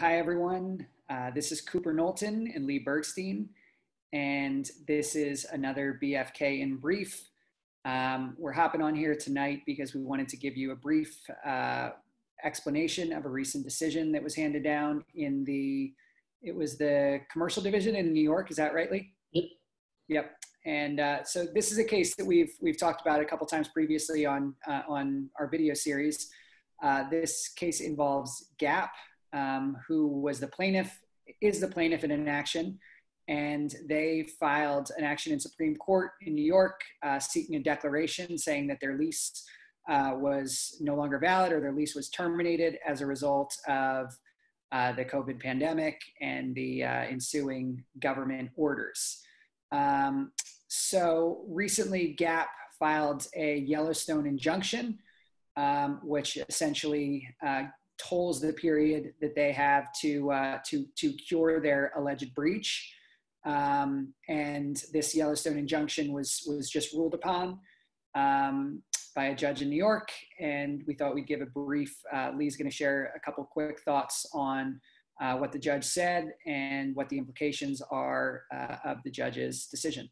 Hi, everyone. Uh, this is Cooper Knowlton and Lee Bergstein, and this is another BFK in brief. Um, we're hopping on here tonight because we wanted to give you a brief uh, explanation of a recent decision that was handed down in the, it was the commercial division in New York. Is that right, Lee? Yep. Yep. And uh, so this is a case that we've we've talked about a couple times previously on uh, on our video series. Uh, this case involves Gap, um, who was the plaintiff, is the plaintiff in an action, and they filed an action in Supreme Court in New York uh, seeking a declaration saying that their lease uh, was no longer valid or their lease was terminated as a result of uh, the COVID pandemic and the ensuing government orders. Um, so recently, Gap filed a Yellowstone injunction, um, which essentially uh, tolls the period that they have to uh, to to cure their alleged breach. Um, and this Yellowstone injunction was was just ruled upon um, by a judge in New York, and we thought we'd give a brief. Uh, Lee's going to share a couple quick thoughts on uh, what the judge said and what the implications are uh, of the judge's decision.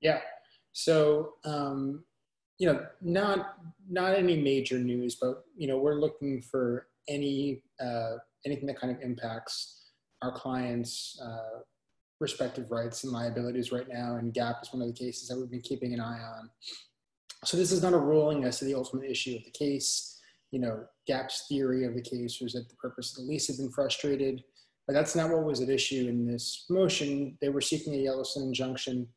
Yeah. So, um, you know, not not any major news, but you know, we're looking for any uh, anything that kind of impacts our clients' uh, respective rights and liabilities right now. And GAP is one of the cases that we've been keeping an eye on. So this is not a ruling as to the ultimate issue of the case you know, GAP's theory of the case was that the purpose of the lease had been frustrated, but that's not what was at issue in this motion. They were seeking a Yellowstone injunction,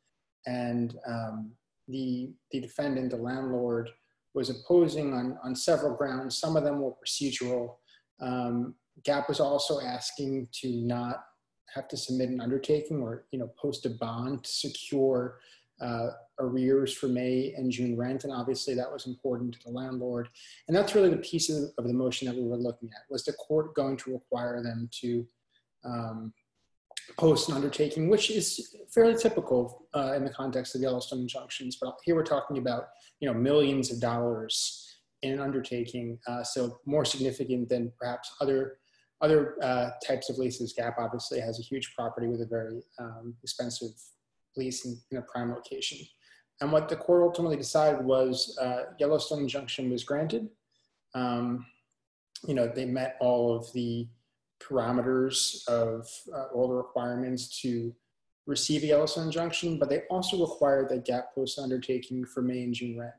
and um, the the defendant, the landlord, was opposing on on several grounds. Some of them were procedural. Um, GAP was also asking to not have to submit an undertaking or you know post a bond to secure uh, arrears for May and June rent, and obviously that was important to the landlord. And that's really the piece of, of the motion that we were looking at. Was the court going to require them to um, post an undertaking, which is fairly typical uh, in the context of Yellowstone injunctions. But here we're talking about you know millions of dollars in an undertaking, uh, so more significant than perhaps other other uh, types of leases. Gap obviously has a huge property with a very um, expensive lease in, in, a prime location. And what the court ultimately decided was uh, Yellowstone injunction was granted. Um, you know, they met all of the parameters of uh, all the requirements to receive a Yellowstone injunction, but they also required that gap post undertaking for May and June rent.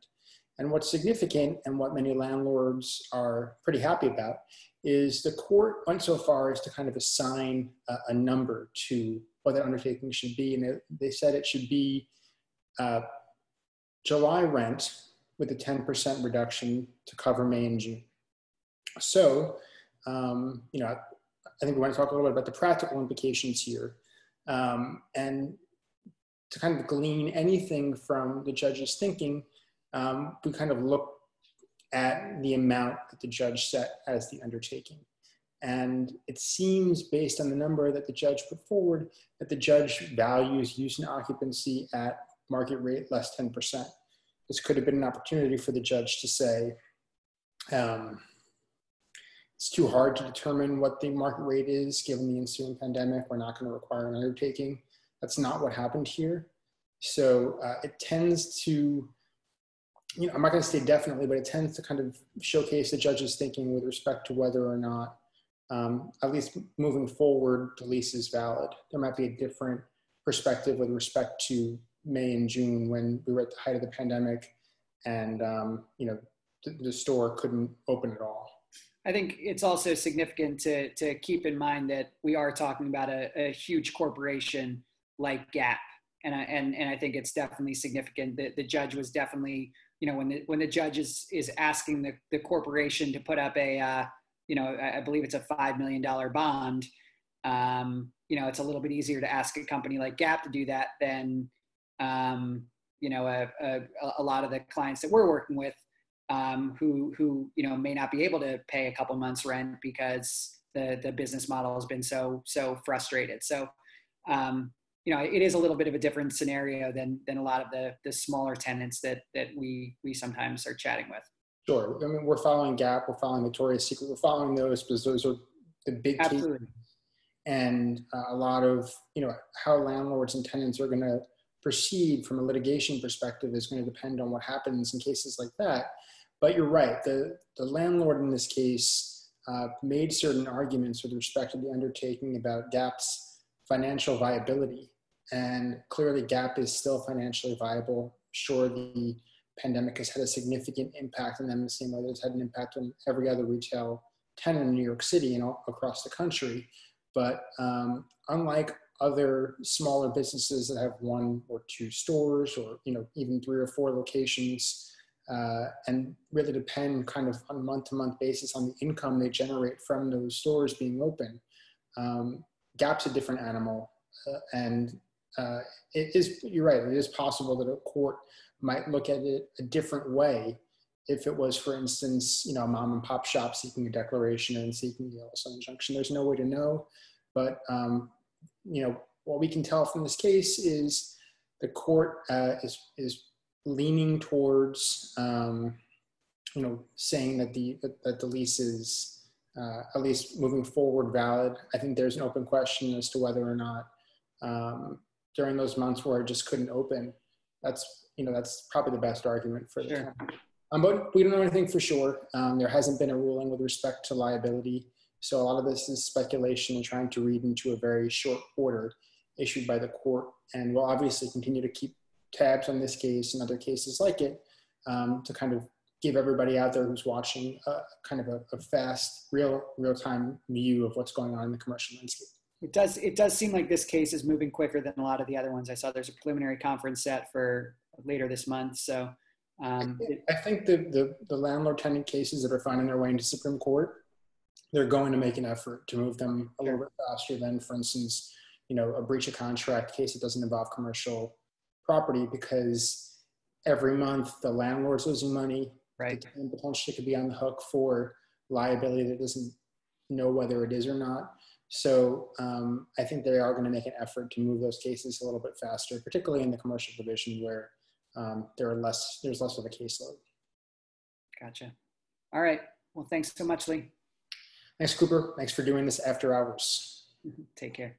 And what's significant and what many landlords are pretty happy about is the court went so far as to kind of assign a, a number to what that undertaking should be. And it, they said it should be uh, July rent with a 10% reduction to cover May and June. So, um, you know, I think we want to talk a little bit about the practical implications here. Um, and to kind of glean anything from the judge's thinking, um, we kind of look at the amount that the judge set as the undertaking. And it seems, based on the number that the judge put forward, that the judge values use and occupancy at market rate less 10%. This could have been an opportunity for the judge to say, um, it's too hard to determine what the market rate is given the ensuing pandemic. We're not going to require an undertaking. That's not what happened here. So uh, it tends to you know, I'm not going to say definitely, but it tends to kind of showcase the judge's thinking with respect to whether or not, um, at least moving forward, the lease is valid. There might be a different perspective with respect to May and June when we were at the height of the pandemic, and um, you know, the, the store couldn't open at all. I think it's also significant to to keep in mind that we are talking about a, a huge corporation like Gap, and I, and and I think it's definitely significant that the judge was definitely you know when the when the judge is is asking the, the corporation to put up a uh, you know I, believe it's a five million dollar bond um, you know it's a little bit easier to ask a company like Gap to do that than um, you know a, a, a, lot of the clients that we're working with um, who who you know may not be able to pay a couple months rent because the the business model has been so so frustrated so um, you know, it is a little bit of a different scenario than than a lot of the the smaller tenants that that we we sometimes are chatting with. Sure. I mean, we're following Gap, we're following Victoria's Secret, we're following those because those are the big Absolutely. cases and uh, a lot of you know how landlords and tenants are going to proceed from a litigation perspective is going to depend on what happens in cases like that. But you're right. The the landlord in this case uh, made certain arguments with respect to the undertaking about GAP's financial viability, and clearly GAP is still financially viable. Sure, the pandemic has had a significant impact on them the same way that it's had an impact on every other retail tenant in New York City and all across the country. But um, unlike other smaller businesses that have one or two stores or you know even three or four locations uh, and really depend kind of on a month to month basis on the income they generate from those stores being open. Um, gap's a different animal uh, and uh, it is you're right it is possible that a court might look at it a different way if it was for instance you know a mom and pop shop seeking a declaration and seeking the also injunction. There's no way to know but um, you know, what we can tell from this case is the court uh, is is leaning towards, um, you know, saying that the that the lease is uh, at least moving forward valid. I think there's an open question as to whether or not um, during those months where it just couldn't open, that's you know that's probably the best argument for the sure. Um, but we don't know anything for sure. Um, there hasn't been a ruling with respect to liability. So a lot of this is speculation and trying to read into a very short order issued by the court. And we'll obviously continue to keep tabs on this case and other cases like it um, to kind of give everybody out there who's watching a, kind of a, a fast, real, real-time view of what's going on in the commercial landscape. It does. It does seem like this case is moving quicker than a lot of the other ones. I saw there's a preliminary conference set for later this month. So um, I think the, the, the landlord tenant cases that are finding their way into Supreme Court they're going to make an effort to move them a little bit faster than, for instance, you know, a breach of contract case that doesn't involve commercial property because every month the landlord's losing money. Right. And potentially could be on the hook for liability that doesn't know whether it is or not. So um, I think they are going to make an effort to move those cases a little bit faster, particularly in the commercial division where um, there are less, there's less of a caseload. Gotcha. All right. Well, thanks so much, Lee. Thanks, Cooper. Thanks for doing this after hours. Take care.